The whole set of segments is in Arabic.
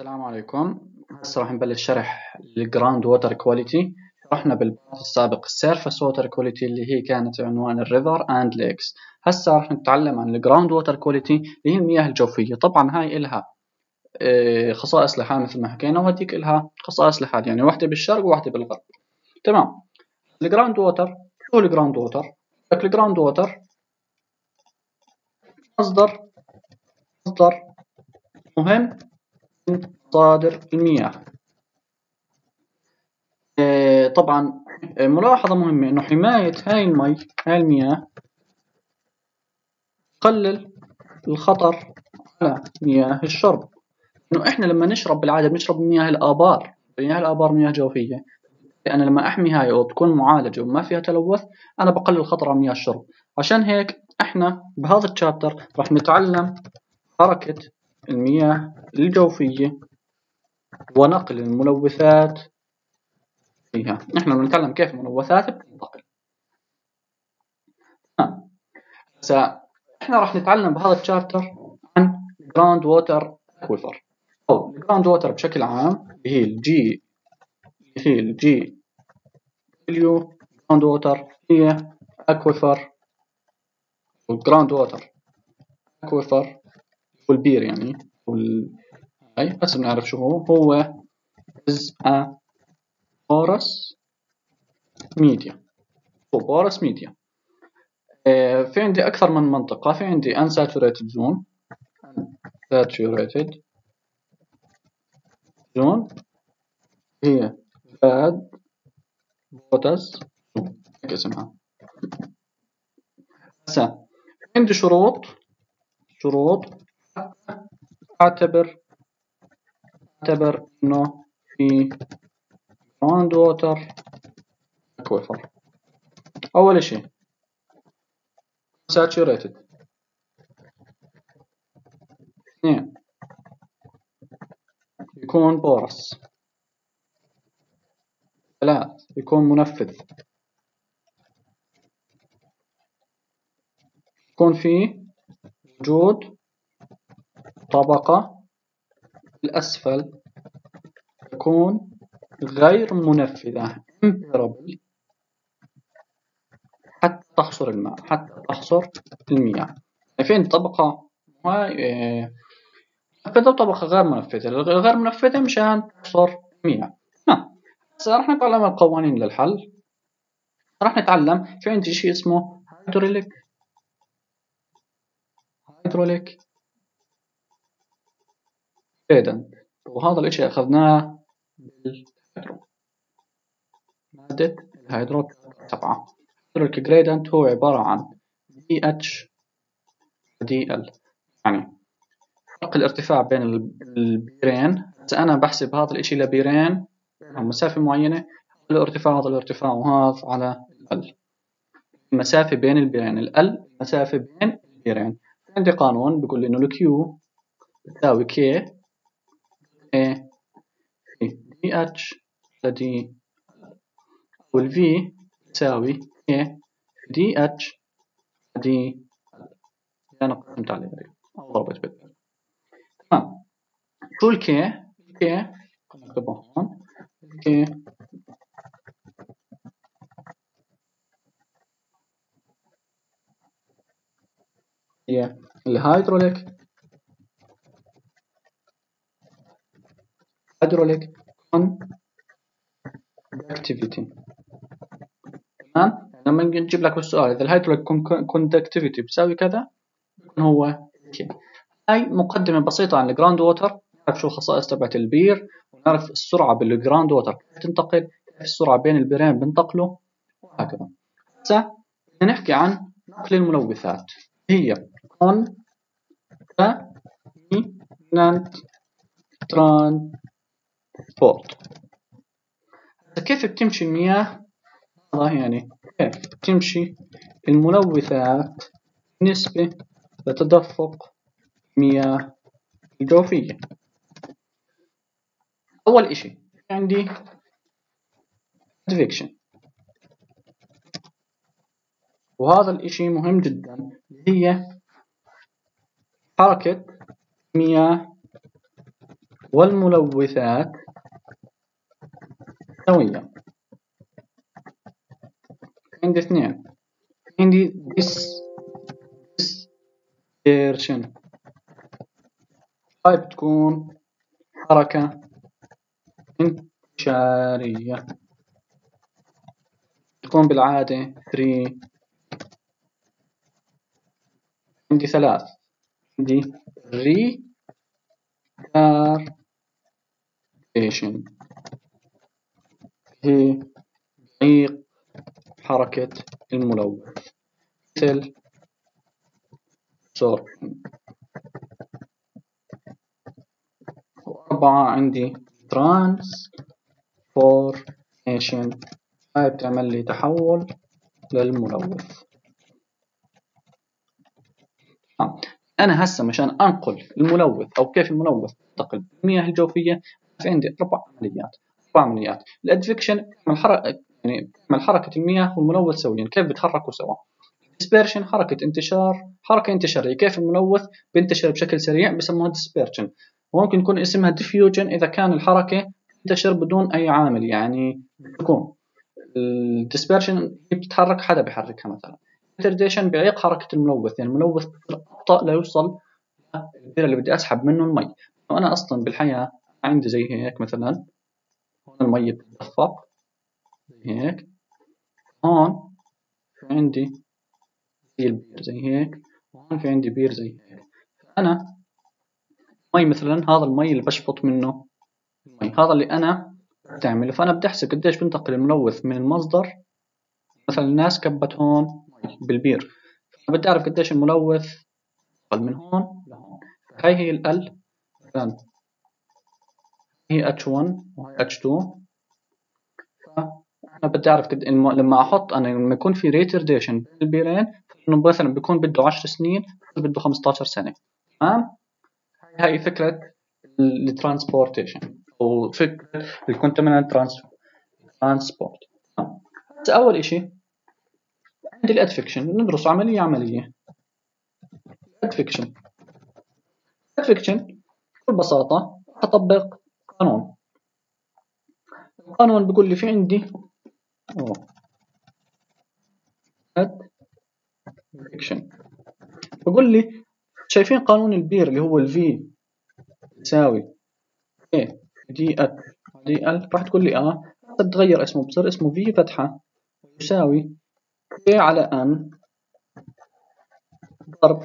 السلام عليكم. هسه راح نبلش شرح ال ground water quality شرحنا بالبارت السابق. ال surface water quality اللي هي كانت عنوان ال river and lakes هسه راح نتعلم عن ال ground water quality اللي هي المياه الجوفية. طبعا هاي إلها آه، خصائص لحال مثل ما حكينا وهديك إلها خصائص لحال يعني واحدة بالشرق وواحدة بالغرب. تمام. ال ground water شو ال ground water ال ground water مصدر مصدر مهم مصادر المياه. آه، طبعا آه، ملاحظة مهمة إنه حماية هاي المي هاي المياه تقلل الخطر على مياه الشرب. إنه إحنا لما نشرب بالعادة بنشرب مياه الآبار. مياه الآبار مياه جوفية. أنا لما أحمي هاي أو تكون معالجة وما فيها تلوث أنا بقلل الخطر على مياه الشرب. عشان هيك إحنا بهذا الشابتر راح نتعلم حركة المياه الجوفية ونقل الملوثات فيها. نحن بنتكلم كيف الملوثات بتنتقل. هسا إحنا راح نتعلم بهذا الشابتر عن ground water aquifer أو ground water بشكل عام هي ال G هي ال GW ground water هي aquifer وال ground water aquifer والبير يعني وال... هاي بس بنعرف شو هو. هو is a porous media. هو porous media. آه، في عندي أكثر من منطقة. في عندي unsaturated zone unsaturated zone. هي bad potas هيك اسمها. هسا عندي شروط. شروط. أعتبر أعتبر إنه في ground water aquifer أول إشي saturated اثنين يكون بورس. ثلاث يكون منفذ. يكون فيه وجود طبقة الأسفل تكون غير منفذة. imperable حتى تحصر الماء حتى تحصر المياه. فين طبقة منفذة وطبقة غير منفذة. الغير منفذة مشان تحصر المياه. نعم. هسه راح نتعلم القوانين للحل. راح نتعلم في عندي شيء اسمه hydraulic. hydraulic. gradient وهذا الإشي أخذناه بال hydro. مادة ال hydro سبعة ال hydraulic gradient هو عبارة عن DH DL يعني فرق الارتفاع بين البيرين. هسه أنا بحسب هذا الإشي لبيرين. مسافة معينة. الارتفاع هذا الارتفاع وهذا على ال المسافة بين البيرين. ال المسافة بين البيرين. عندي قانون بيقول لي إنه ال Q بتساوي K A في DH D وال V تساوي A في H D أنا قسمت عليه أو ضربت بالبال تمام شو ال K؟ ال K نكتبه هون ال K هي الهيدروليك hydraulic conductivity. تمام؟ لما نجيب لك السؤال إذا ال hydraulic conductivity بيساوي كذا؟ بيكون هو K هاي مقدمة بسيطة عن ال ground water نعرف شو الخصائص تبعت البير ونعرف السرعة بال ground water كيف تنتقل؟ كيف السرعة بين البيرين بنتقلوا وهكذا. هسه بدنا نحكي عن نقل الملوثات. هي contaminant transport كيف بتمشي المياه والله يعني كيف تمشي الملوثات نسبة لتدفق المياه الجوفية. أول إشي عندي advection وهذا الإشي مهم جدا هي حركة مياه والملوثات سوية. عندي اثنين. عندي dis dispersion هاي بتكون حركة انتشارية. تكون بالعادة 3 عندي ثلاث. عندي ري كارتيشن هي ضيق حركة الملوث مثل sorting وأربعة عندي transformation هاي بتعمل لي تحول للملوث أنا هسه مشان أنقل الملوث أو كيف الملوث ينتقل المياه الجوفية في عندي أربع عمليات. أربع عمليات الأدفكشن تعمل حركة يعني تعمل حركة المياه والملوث سويا. كيف بيتحركوا سوا dispersion حركة انتشار. حركة انتشارية كيف الملوث بينتشر بشكل سريع بسموها dispersion وممكن يكون اسمها diffusion إذا كان الحركة تنتشر بدون أي عامل يعني بتكون. ال dispersion هي بتتحرك حدا بيحركها مثلا. Retardation بيعيق حركة الملوث يعني الملوث أبطأ ليوصل للبير اللي بدي أسحب منه المي. وأنا أصلا بالحياة عندي زي هيك مثلا هون المي بتدفق زي هيك. هون في عندي البير زي هيك. وهون في عندي بير زي هيك. فأنا مي مثلا هذا المي اللي بشفط منه المي. هذا اللي أنا بستعمله فأنا بدي أحسب قديش بنتقل الملوث من المصدر. مثلا الناس كبت هون مي بالبير. بدي أعرف قديش الملوث من هون لهون. هاي هي ال مثلا هي H1 وهي H2 فأنا بدي أعرف قد لما أحط أنا لما يكون في retardation بين البيرين إنه مثلا بيكون بده 10 سنين بده 15 سنة. تمام؟ هاي فكرة ال transportation أو فكرة ال contaminant transport. هسه أول إشي. عندي ال advection ندرس عملية عملية. ال advection ال advection بكل بساطة أطبق قانون. القانون بيقول لي في عندي. بقول لي شايفين قانون البير اللي هو الفي يساوي إيه دي ال. دي ال. راح تقول لي آه. بتغير اسمه بصير اسمه في فتحة يساوي كي على ان ضرب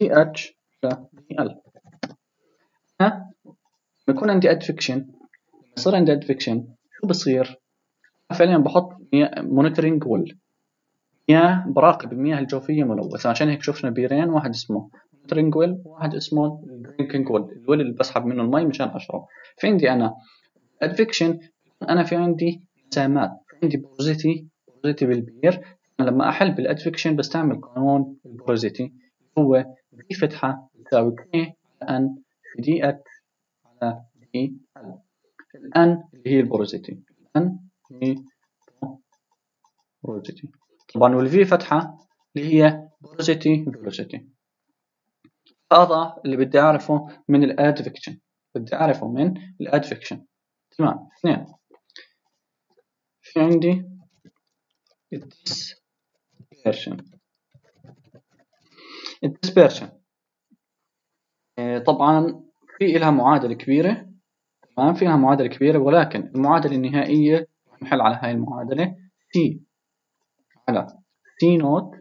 دي اتش دي ال ها؟ بيكون عندي ادفكشن لما يصير عندي ادفكشن شو بصير؟ فعليا بحط مونيتورنج وول مياه براقب المياه الجوفية ملوثة. عشان هيك شفنا بيرين واحد اسمه monitoring well وواحد اسمه drinking well ال well اللي بسحب منه المي مشان اشرب في عندي أنا advection أنا في عندي مسامات. عندي porosity porosity بالبير. أنا لما أحل بال advection بستعمل قانون ال porosity هو V فتحة تساوي K n في dh على dL الآن اللي هي ال porosity الآن هي porosity طبعا وال V فتحة اللي هي porosity velocity هذا اللي بدي أعرفه من ال advection بدي أعرفه من ال advection تمام. اثنين. في عندي ال dispersion ال dispersion آه، طبعا في لها معادلة كبيرة تمام؟ في لها معادلة كبيرة ولكن المعادلة النهائية نحل على هاي المعادلة. C على C not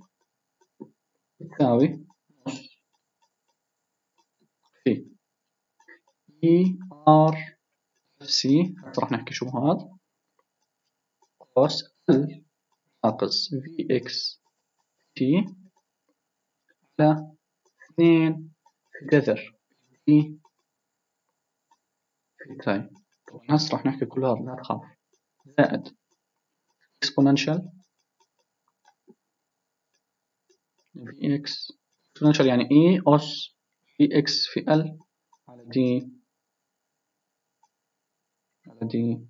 تساوي erfc راح نحكي شو هذا قوس L ناقص Vx t على اثنين جذر. في في هسه راح نحكي كل هذا لا تخاف. زائد exponential. في إكس exponential يعني اي اس في إكس في ال على دي الذي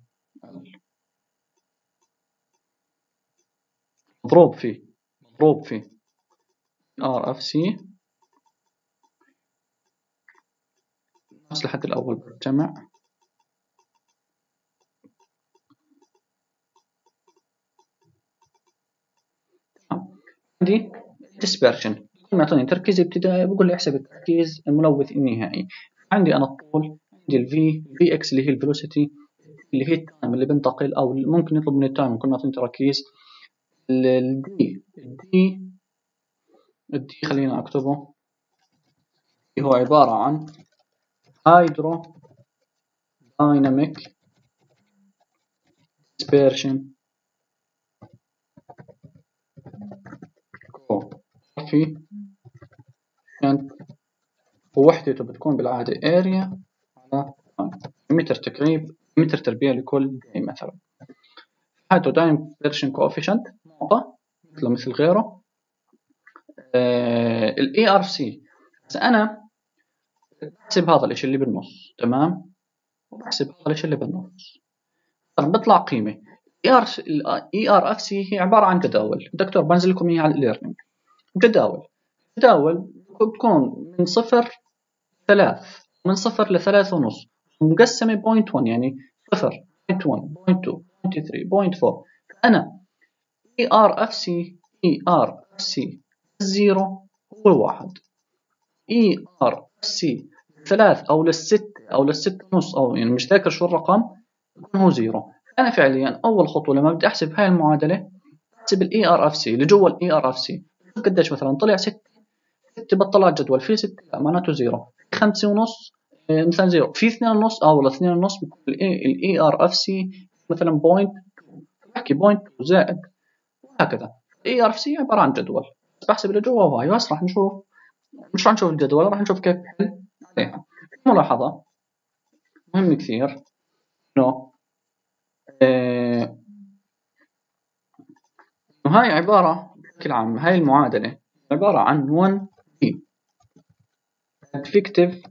مضروب فيه. مضروب فيه. erfc نفس الحد الأول بالجمع. عندي dispersion. كل ما يعطيني تركيز ابتدائي بقول لي احسب التركيز الملوث النهائي. عندي أنا الطول عندي ال V Vx اللي هي ال velocity اللي هي ال time اللي بنتقل أو ممكن يطلب مني ال time كل ما يعطيني تركيز. ال D ال D ال D خلينا أكتبه. هو عبارة عن hydrodynamic dispersion. Coefficient ووحدته بتكون بالعادة area على متر تكعيب متر تربيع لكل day مثلا. هاتوا دايم dispersion coefficient نقطة مثل مثل غيره. آه ال erfc بس أنا بحسب هذا الإشي اللي بالنص تمام؟ وبحسب هذا الإشي اللي بالنص. طيب بطلع قيمة. erfc هي عبارة عن جداول دكتور بنزل لكم إياها على ال learning جداول جداول بتكون من صفر ثلاث من صفر لثلاث ونص. مقسمة point 1 يعني صفر point 1 point 2 point 3 point 4 أنا erfc اي ار اف سي الزيرو هو واحد اي ار اف سي ثلاث أو للست أو للست ونص أو يعني مش ذاكر شو الرقم يكون هو zero. أنا فعليا أول خطوة لما بدي أحسب هاي المعادلة أحسب ال erfc اللي جوا ال erfc قديش مثلا طلع 6 6 بطلع الجدول في 6 لا معناته zero. 5 ونص آه، مثلا zero. في 2 ونص آه والله 2 ونص ال erfc مثلا point بحكي point زائد وهكذا. ال erfc عبارة عن جدول. بحسب اللي جوا وهاي بس راح نشوف مش راح نشوف الجدول راح نشوف كيف نحل عليها. ملاحظة. مهم كثير. إنه آه وهاي عبارة بشكل عام هاي المعادلة عبارة عن 1 d additive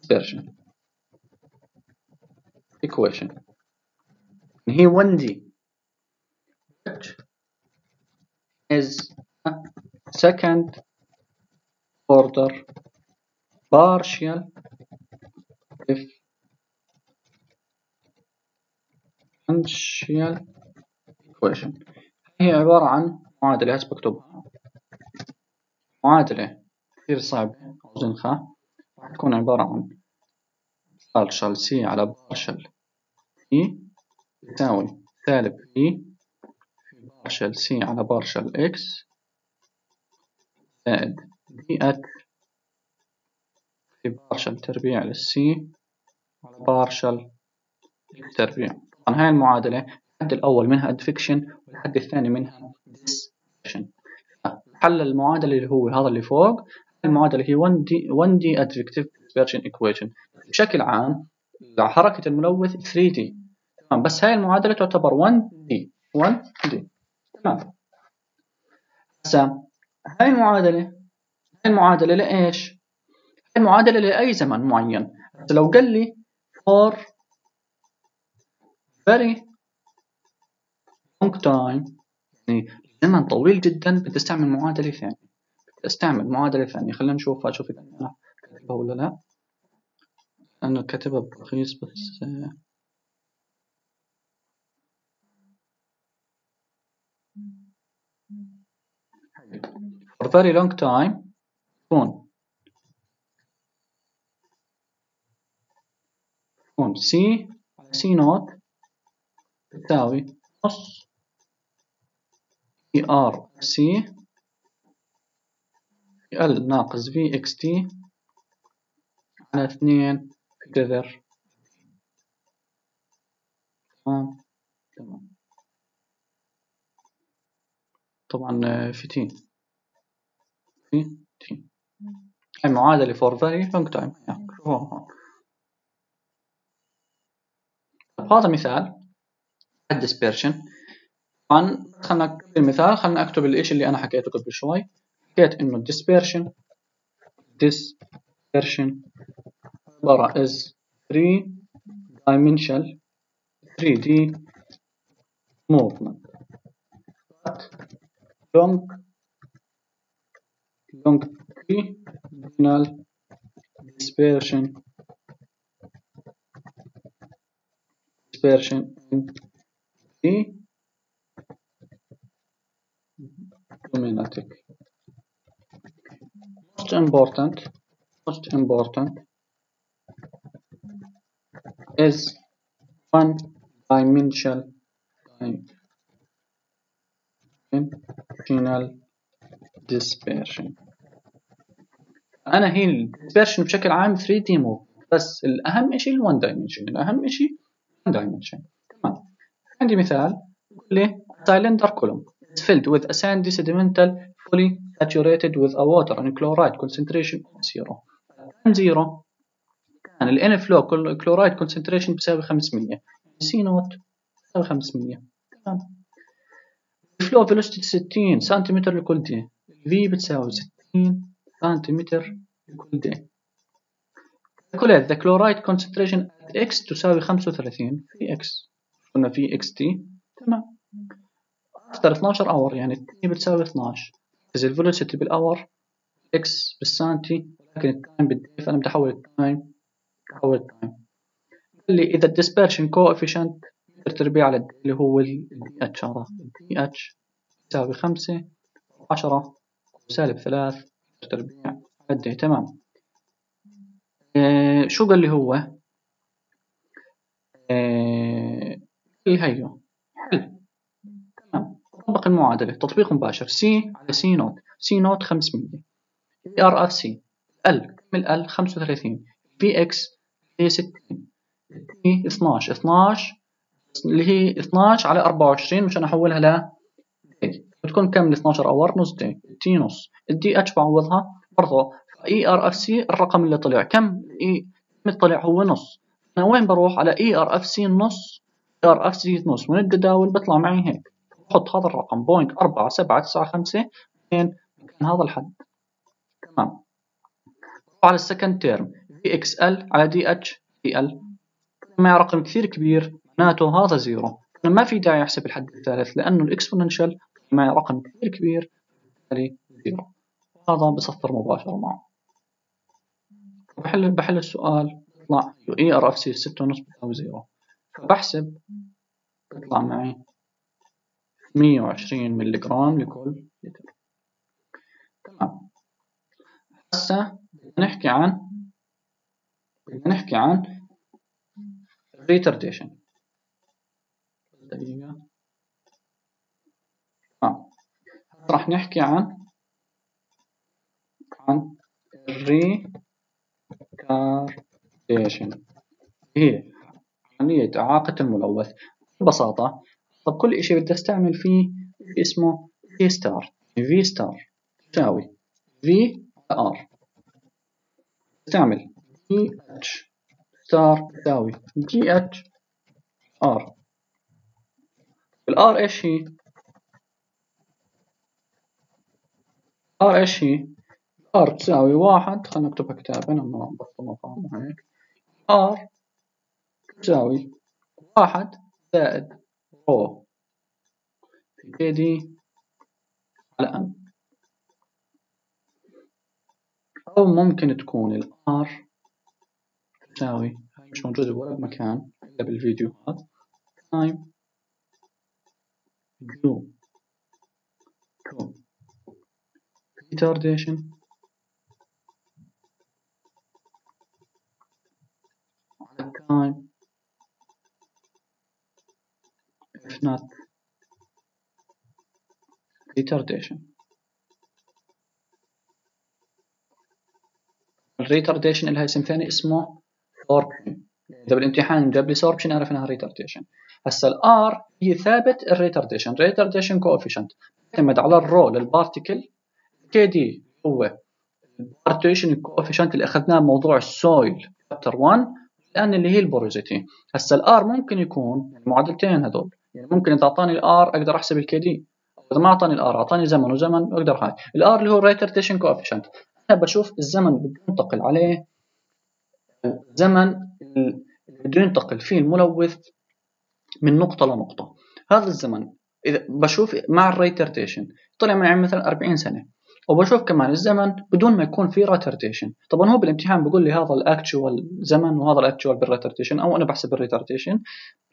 dispersion equation هي 1D which is a second order partial differential equation هي عبارة عن معادلة هسه بكتبها. معادلة كثير صعبة أو زنخة راح تكون عبارة عن partial c على partial e يساوي سالب e في partial c على partial x زائد dh في partial تربيع للسي على partial تربيع. طبعا هاي المعادلة الحد الأول منها adfiction والحد الثاني منها disfiction حل المعادلة اللي هو هذا اللي فوق المعادلة هي 1D 1D advective dispersion equation. بشكل عام حركة الملوث 3D تمام بس هاي المعادلة تعتبر 1D 1D تمام. هسا هاي المعادلة هاي المعادلة لإيش؟ هاي المعادلة لأي زمن معين. لو قال لي for very long time يعني زمن طويل جدا بدي أستعمل معادلة ثانية. بدي أستعمل معادلة ثانية. خلينا نشوفها أشوف إذا أنا كاتبها ولا لا. أنا كاتبها برخيص بس for very long time تكون تكون C على C not تساوي نص. في erfc في L ناقص Vx t على اثنين في جذر تمام. تمام. طبعا V T V T هاي معادلة for very long time. هذا مثال ال dispersion طبعا خلنا نكتب المثال خلنا اكتب الاشي اللي أنا حكيته قبل شوي حكيت انه ال dispersion dispersion عبارة is 3 dimensional 3D movement but long longitudinal dispersion dispersion in 3 Lunatic. Most important, most important is one dimensional dimensional dispersion. أنا هين dispersion بشكل عام 3 دي مو بس الاهم شيء ال1 dimension الاهم شيء 1 dimension تمام عندي مثال لي سايلندر كولوم is filled with a sandy sedimental fully saturated with a water and chloride concentration of zero كان zero كان ال inflow chloride concentration بيساوي 500 C naught بيساوي 500 تمام ال flow velocity 60 سنتيمتر لكل day V بتساوي 60 سنتيمتر لكل day calculate the chloride concentration at x تساوي 35 V x قلنا V x t تمام after 12 hour يعني t بتساوي 12 إذا ال velocity بال hour x بالسنتي ولكن ال time بال day فأنا بدي أحول ال time أحول ال time قال لي إذا ال dispersion coefficient تربيع على ال day اللي هو ال DH هذا DH يساوي 5 10 سالب 3 تربيع على ال day. تمام. آه شو قال لي هو؟ لي هيو. طبق المعادلة تطبيق مباشر C على C naught C naught 500 erfc ال كم ال 35 V x هي 60 T 12 12 اللي هي 12 على 24 مشان أحولها ل بتكون كم ال 12 hour؟ نص day T نص. ال DH بعوضها برضه erfc الرقم اللي طلع كم؟ اي كم طلع هو نص. أنا وين بروح؟ على erfc نص. erfc نص. من الجداول بيطلع معي هيك. بحط هذا الرقم point 4 7 9 5 2 كان هذا الحد. تمام. على ال second term V x ال على DH D ال معي رقم كثير كبير معناته هذا zero. ما في داعي أحسب الحد الثالث لأنه ال exponential معي رقم كثير كبير بالتالي zero. هذا بصفر مباشرة معه. بحل بحل السؤال بيطلع erfc 6 ونص بتساوي zero. فبحسب بيطلع معي. 120 ملي جرام لكل لتر. تمام. هسه بدنا نحكي عن بدنا نحكي عن retardation. دقيقة. آه. راح نحكي عن عن retardation. هي عملية إعاقة الملوث. ببساطة طب كل إشي بدي أستعمل فيه اسمه V ستار V ستار تساوي V R استعمل V H ستار تساوي جي اتش ار الار إيش هي؟ ار إيش هي؟ ار تساوي واحد. خلينا نكتبها كتابا لما بطل فاهمه هيك. ار تساوي واحد زائد دي على ان أو ممكن تكون الار تساوي مش موجودة ولا بمكان إلا بالفيديوهات تايم due to retardation. على time if not retardation. ال retardation لها اسم ثاني اسمه sorption اذا بالامتحان جاب لي sorption اعرف انها retardation هسا ال R هي ثابت ال retardation retardation coefficient يعتمد على ال rho لل particle K D هو ال partition coefficient اللي أخذناه بموضوع ال soil chapter 1 ال n اللي هي ال porosity هسا ال R ممكن يكون المعادلتين هذول. يعني ممكن إذا أعطاني ال R أقدر أحسب ال K D إذا ما أعطاني ال R أعطاني زمن وزمن أقدر هاي. ال R اللي هو ال retardation coefficient أنا بشوف الزمن اللي بنتقل عليه زمن اللي بده ينتقل فيه الملوث من نقطة لنقطة. هذا الزمن إذا بشوف مع ال retardation طلع معي مثلا 40 سنة. وبشوف كمان الزمن بدون ما يكون في retardation طبعا هو بالامتحان بيقول لي هذا ال actual زمن وهذا ال actual بال retardation أو أنا بحسب ال retardation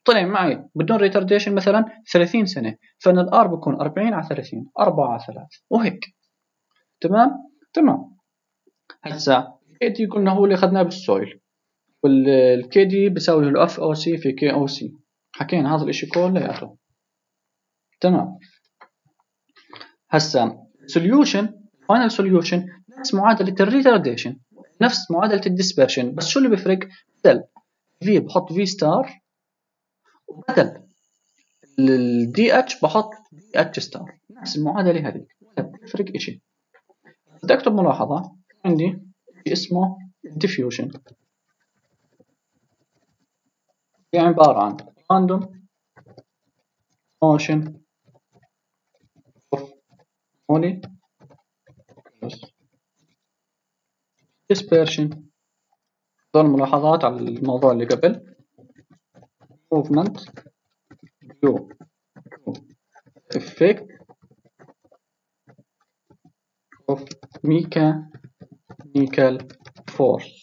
طلع معي بدون retardation مثلا 30 سنة فانا ال R بكون 40 على 30 4 على 3 وهيك. تمام؟ تمام. هسا ال K D قلنا هو اللي أخذناه بال soil. وال K D بيساوي ال F O C في K O C حكينا هذا الإشي كلياته تمام. هسا solution final solution نفس معادلة ال retardation نفس معادلة ال dispersion بس شو اللي بيفرق؟ بدل V بحط V star وبدل ال DH بحط DH star نفس المعادلة هذه. ولا بتفرق إشي. بدي أكتب ملاحظة. عندي اسمه diffusion. هي عبارة عن random motion of dispersion دول ملاحظات على الموضوع اللي قبل movement due to effect of mechanical force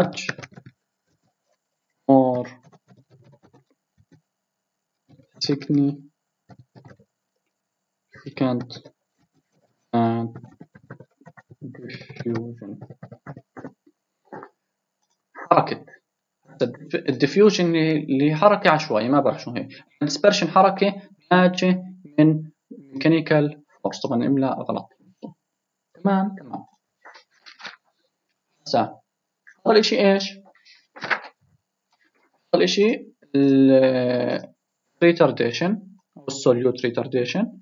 much more significant and diffusion. حركة. ال diffusion اللي حركة عشوائية ما بعرف شو هي. ال dispersion حركة ناتجة من mechanical force طبعا الإملاء غلط. تمام تمام. هسا أول إشي إيش؟ أول إشي ال retardation أو ال solute retardation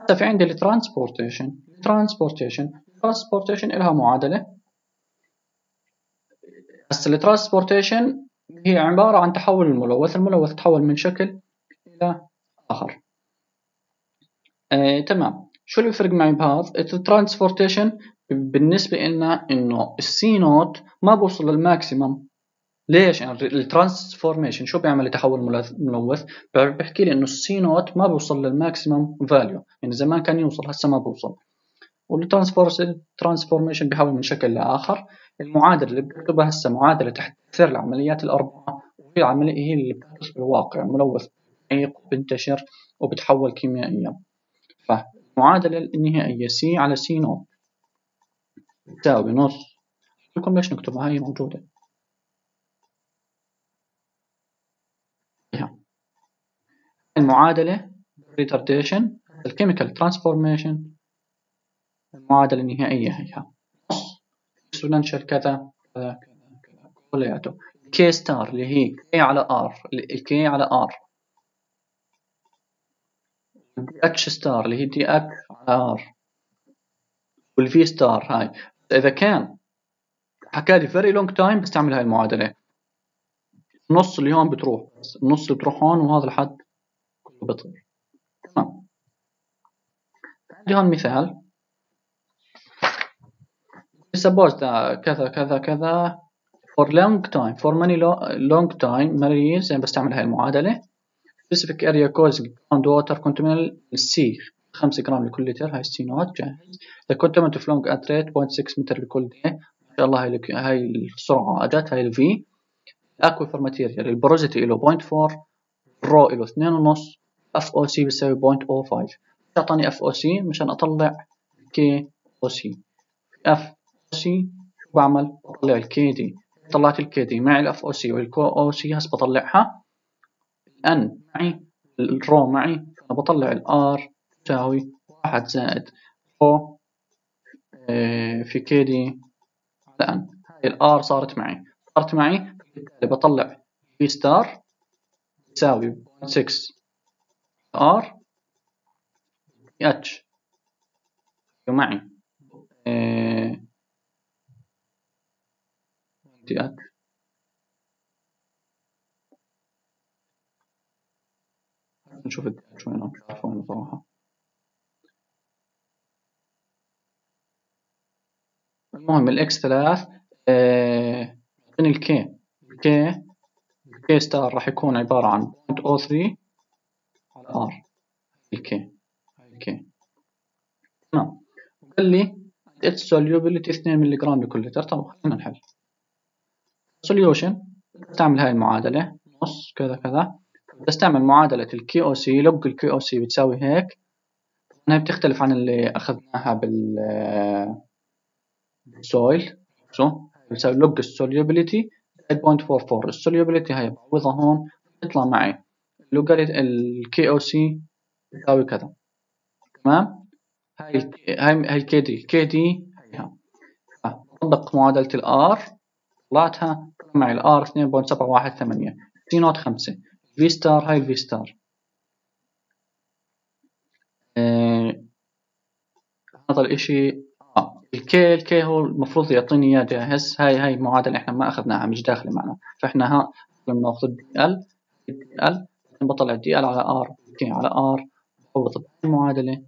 حتى في عندي ال transformation. ال transformation ال transformation إلها معادلة. هسه ال transformation هي عبارة عن تحول الملوث الملوث تحول من شكل إلى آخر. آه، تمام. شو اللي بيفرق معي بهذا؟ ال transformation بالنسبة لنا إنه ال C naught ما بوصل لل maximum. ليش؟ يعني ال transformation شو بيعمل؟ يتحول ملوث بحكي لي إنه ال C naught ما بوصل لل maximum value يعني زمان كان يوصل هسه ما بوصل. وال transformation بيحول من شكل لآخر. المعادلة اللي بكتبها هسه معادلة تحت العمليات الأربعة وهي العملية هي اللي بتحدث بالواقع ملوث بينتشر وبتحول كيميائيا. فالمعادلة النهائية C على C naught تساوي نص لكم ليش نكتبها هي موجودة؟ المعادلة retardation ال chemical transformation المعادلة النهائية هي exponential كذا كذا كذا كلياته K star اللي هي K على R ال K على R DH star اللي هي DH على R وال V star هاي. إذا كان حكى لي very long time بستعمل هاي المعادلة. النص اللي هون بتروح بس النص اللي بتروح هون وهذا الحد كله بيطير تمام. عندي هون مثال. Suppose that كذا كذا كذا. For long time for very long time مريض يعني بستعمل هاي المعادلة. Specific area causing groundwater contaminant C 5 جرام لكل لتر هاي ال C naught جاهز. The contaminant flowing at rate 0.6 متر لكل دقيقة ما شاء الله هاي هاي السرعة أجت هاي ال V aquifer material ال porosity له 0.4 ال rho له 2.5 FOC بيساوي 0.05 اعطاني FOC مشان أطلع KOC FC شو بعمل بطلع ال KD طلعت ال KD معي ال FOC وال KOC هسه بطلعها. الآن معي ال rho معي أنا بطلع ال R تساوي واحد زائد rho آه، في KD على n هاي ال R صارت معي. صارت معي بالتالي بطلع V star يساوي 6 ار اتش معي. تأكد نشوف الداش وين مش عارف وين صراحة المهم الاكس ثلاث آه، من ال K ال K ال K star راح يكون عبارة عن 0.03 على R ال K ال K تمام. وقال لي its solubility 2 ملي جرام لكل لتر. طب خلينا نحل. solution استعمل هاي المعادلة. نص كذا كذا. استعمل معادلة ال KOC log ال KOC بتساوي هيك. هي بتختلف عن اللي أخذناها بال بال soil شو؟ بتساوي log ال solubility 8.44 ال solubility هي بعوضها هون. يطلع معي. لوغاريت ال KOC بتساوي كذا. تمام؟ هاي هاي هاي ال KD ال KD هيها طبق معادلة ال R طلعتها. معي ال R 2.718 C naught 5 ال V star هاي ال V star هذا الإشي آه ال K ال K هو المفروض يعطيني إياه جاهز. هاي هاي المعادله إحنا ما أخذناها مش داخلة معنا. فإحنا ها لما نأخذ ال DL ال DL بطلع ال DL على R ال K على R بحوط بهاي المعادلة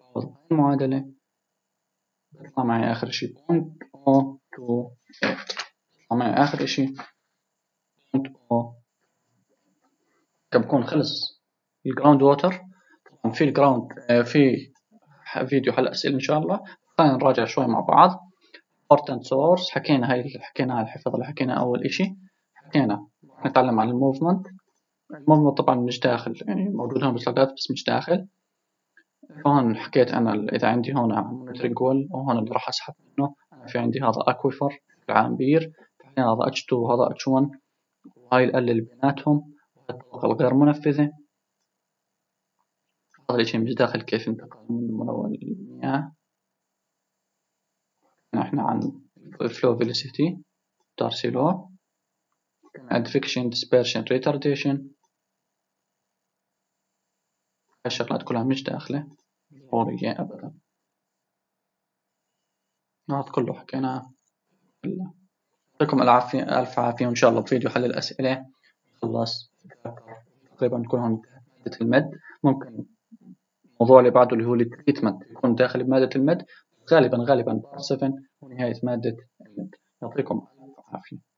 بحوط بهاي المعادلة بيطلع معي آخر شيء. point 0.028 ومن آخر إشي بكون خلص. ال ground water في ال ground في آه، فيديو حل أسئلة إن شاء الله. خلينا نراجع شوي مع بعض. Important source. حكينا هاي حكينا الحفظ اللي حكينا أول إشي. حكينا. نتعلم عن ال movement ال movement طبعا مش داخل يعني موجود هون بالسلايدات بس مش داخل. هون حكيت أنا إذا عندي هون monitoring well وهون اللي راح أسحب منه. في عندي هذا aquifer العامبير. بير هذا H 2 وهذا H 1 وهاي ال اللي بيناتهم الطاقة الغير منفذة. هذا الشيء مش داخل كيف انتقل من ملون المياه. إحنا عن flow velocity دارسي لو advection dispersion retardation. الشغلات كلها مش داخلة. ضرورية أبدا. هذا كله حكيناه. يعطيكم ألف عافية وإن شاء الله بفيديو حل الأسئلة. خلص تقريبا نكون هون مادة ال mid. ممكن الموضوع اللي بعده اللي هو ال treatment يكون داخل بمادة ال mid. غالبا غالبا part 7 ونهاية مادة ال mid. يعطيكم الف عافية.